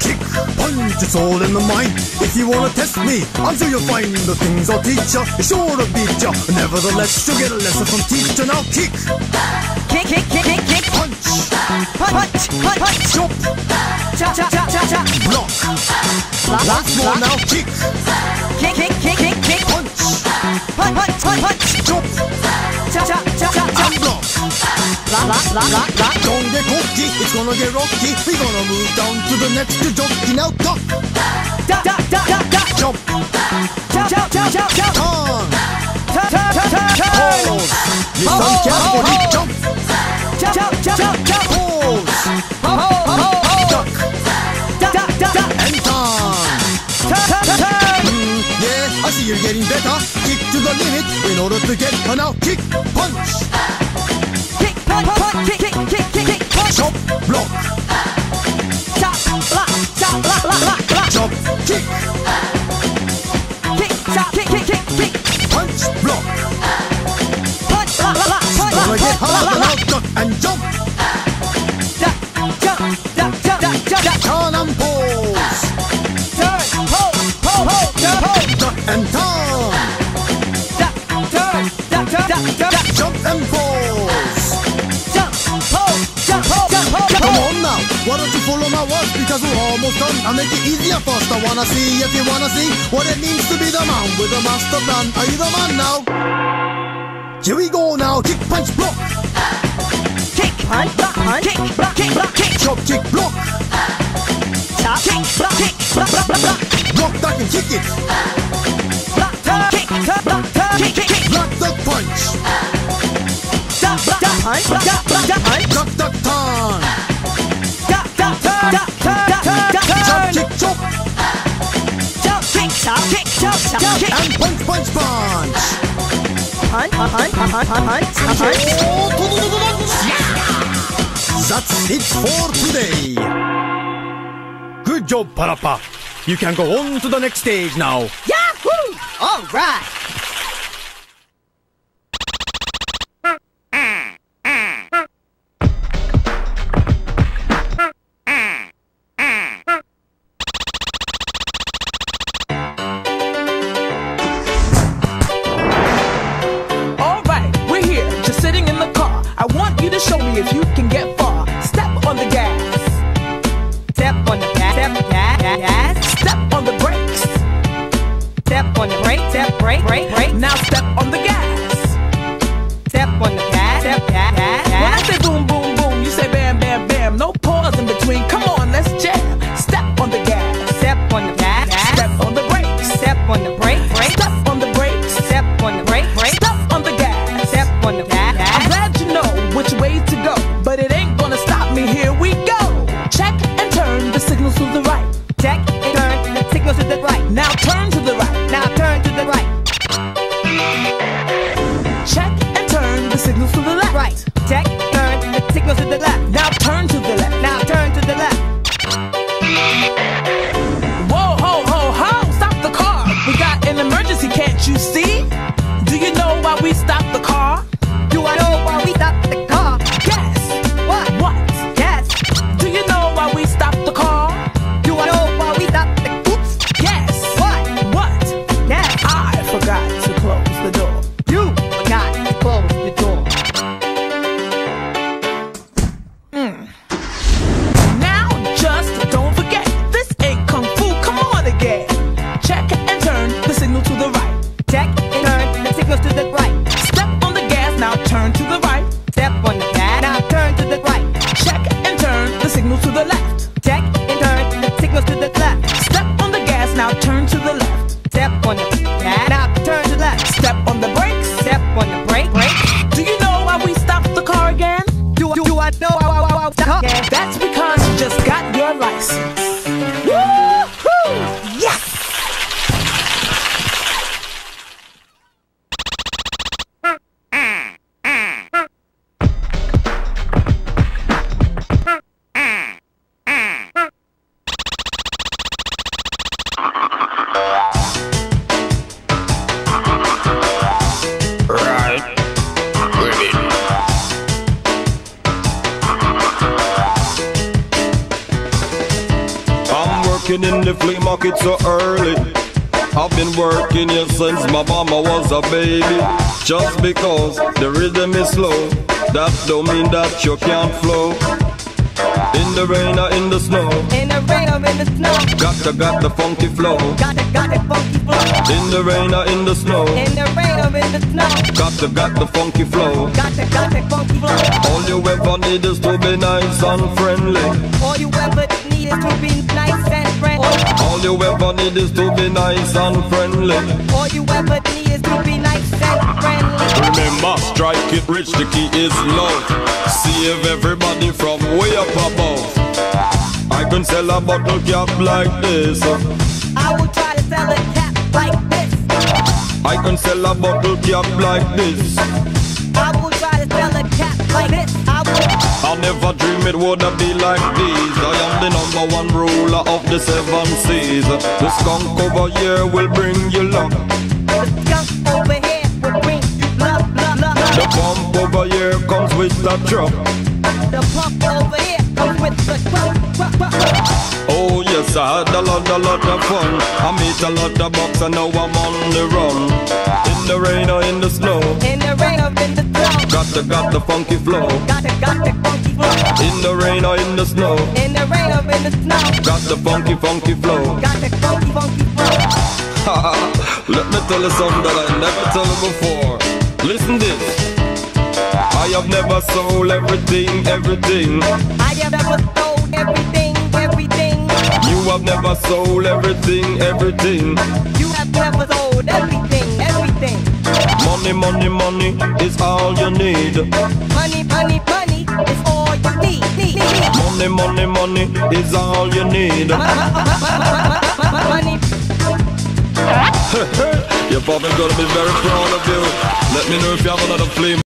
Kick, punch, it's all in the mind. If you wanna test me, I'm sure you'll find the things I'll teach ya. It's sure to beat ya. Nevertheless, you'll get a lesson from teacher. Now kick, Kick, kick, kick, kick, kick. punch, Punch, punch, punch. chop, Cha, cha, cha, cha, cha. block. Block, more block. now, kick, Kick, kick, kick, kick, kick. punch, Punch, punch, punch, punch. chop, Block, block, block, block. Don't get cocky, it's gonna get rocky. We're gonna move down to the next jockey. Now duck, Da, da, da, da, da. jump, Cha, cha, cha, cha, cha. turn, Turn, turn, turn, turn, pause. Listen carefully, jump, Cha, cha, cha, cha, cha. pause, Ho, ho, ho, ho. duck, Da, da, da, da. and turn. Turn, turn, turn, turn. Mm, yeah, I see you're getting better. Kick to the limit in order to get her now. Kick, punch, Kick, chop, block, Cha, block, cha, block, block, block, block. chop, kick, Kick, cha, kick, kick, kick, kick. punch, block. Punch, block, block, block. Punch, block, get block, block, block. Duck and jump, Duck, jump, duck, jump, duck, jump, duck. turn and pause. Turn, ho, ho, ho, turn, ho. Duck and turn, Duck, turn, duck, duck, duck, jump and pause. Come on now, why don't you follow my words because we're almost done. I'll make it easier first. I wanna see if you wanna see what it means to be the man with a master plan. Are you the man now? Here we go now. Kick, punch, block, Kick, punch, block, punch, kick, block, kick, block, kick. chop, kick, block, Chop, kick, block, kick, block, block, block, block. block, duck and kick it. Block, turn, kick, block, turn, kick, kick, kick. Block, duck, punch, Duck, block, duck, punch, block, duck, block, duck, punch. duck, duck, Kick, chop, chop, kick. and punch, punch, punch. Punch, punch, punch, punch, punch, punch. That's it for today. Good job, Parappa. You can go on to the next stage now. Yahoo! All right. Show me if you can get far. Step on the gas, Step on the gas, step, gas, step on the brakes. Step on the brake, step, brake, brake, brake. Now step on the gas. Step on the gas, step, gas, gas, When I say boom, boom, boom, you say bam, bam, bam. No pause in between. Come on, let's jam. Step on the gas, Step on the gas. step on the brakes. Step on the signals to the right. Now turn working in the flea market so early. I've been working here since my mama was a baby. Just because the rhythm is slow, that don't mean that you can't flow. In the rain or in the snow, In the rain or in the snow. got to got the funky flow. Got it, got it funky flow. In the rain or in the snow, In the rain or in the snow. got to got the funky flow. Got it, got it funky flow. All you ever need is to be nice and friendly. All you ever need is to be nice and friendly. All you ever need is to be nice and friendly. All you ever need is to be nice and friendly. Remember, strike it rich, the key is love. Save everybody from way up above. I can sell a bottle cap like this. I will try to sell a cap like this. I can sell a bottle cap like this. I will try to sell a cap like this. I never dream it would be like these. I am the number one ruler of the seven seas. The skunk over here will bring you luck. The skunk over here will bring you love, love, love. The pump over here comes with a truck. The pump over here comes with the truck. Oh yes, I had a lot, a lot of fun. I meet a lot of bucks and now I'm on the run. In the rain or in the snow, In the rain or in the snow. got the got the funky flow. Got it, got flow. In the rain or in the snow, In the rain or in the snow. got the funky funky flow. Got it funky, funky flow. Let me tell you something that I never told you before. Listen this. I have never sold everything, everything. I have never sold everything, everything. You have never sold everything, everything. You have never sold everything, everything. Money, money, money is all you need. Money, is all you need. Money, Your father's gonna be very proud of you. Let me know if you have another flame.